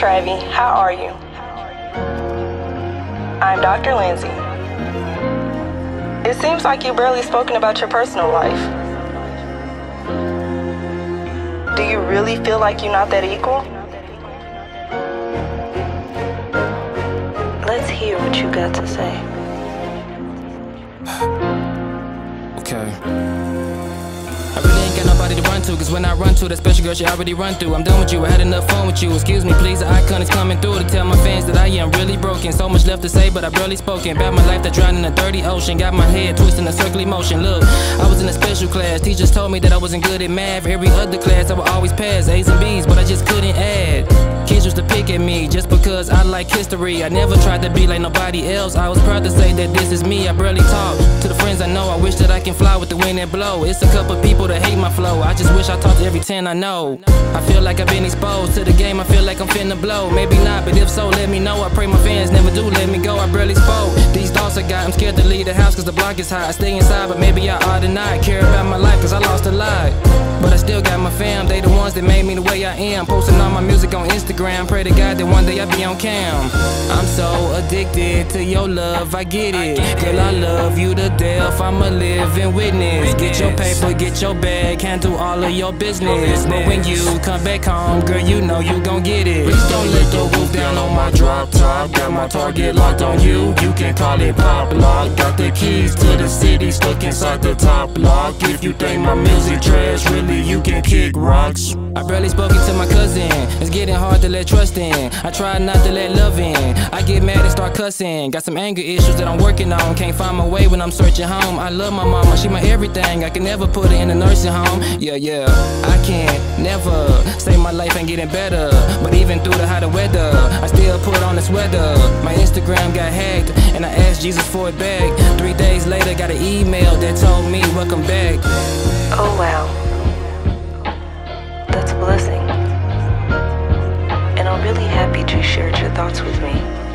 Traviee. How are you? I'm Dr. Lindsey. It seems like you've barely spoken about your personal life. Do you really feel like you're not that equal? Let's hear what you got to say. Okay. Nobody to run to, cause when I run to that special girl, she already run through. I'm done with you, I had enough fun with you. Excuse me, please, the icon is coming through to tell my fans that I am really broken. So much left to say, but I barely spoken. About my life that drowned in a dirty ocean. Got my head twisting in a circular motion. Look, I was in a special class. Teachers told me that I wasn't good at math. Every other class, I would always pass A's and B's, but I just couldn't add. Kids used to pick at me just because I like history. I never tried to be like nobody else. I was proud to say that this is me. I barely talk friends I know. I wish that I can fly with the wind and blow. It's a couple people that hate my flow. I just wish I talked to every 10 I know. I feel like I've been exposed to the game. I feel like I'm finna blow. Maybe not, but if so, let me know. I pray my fans never do let me go. I barely spoke. These thoughts I got, I'm scared to leave the house cause the block is high. I stay inside, but maybe I ought to not care about my life cause I ones that made me the way I am. Posting all my music on Instagram, pray to God that one day I'll be on cam. I'm so addicted to your love, I get it. Girl, I love you to death, I'm a living witness. Get your paper, get your bag, handle all of your business. But when you come back home, girl, you know you gon' get it. Please don't let the roof down on my drop top. Got my target locked on you, you can call it pop lock. Got the keys to the city stuck inside the top lock. If you think my music trash, really you can kick rocks. I barely spoken to my cousin. It's getting hard to let trust in. I try not to let love in. I get mad and start cussing. Got some anger issues that I'm working on. Can't find my way when I'm searching home. I love my mama, she my everything. I can never put her in a nursing home. Yeah, yeah. I can't never say my life ain't getting better. But even through the hotter weather, I still put on the sweater. My Instagram got hacked, and I asked Jesus for it back. Three days later, got an email that told me, Welcome back. Oh wow. Happy you shared your thoughts with me.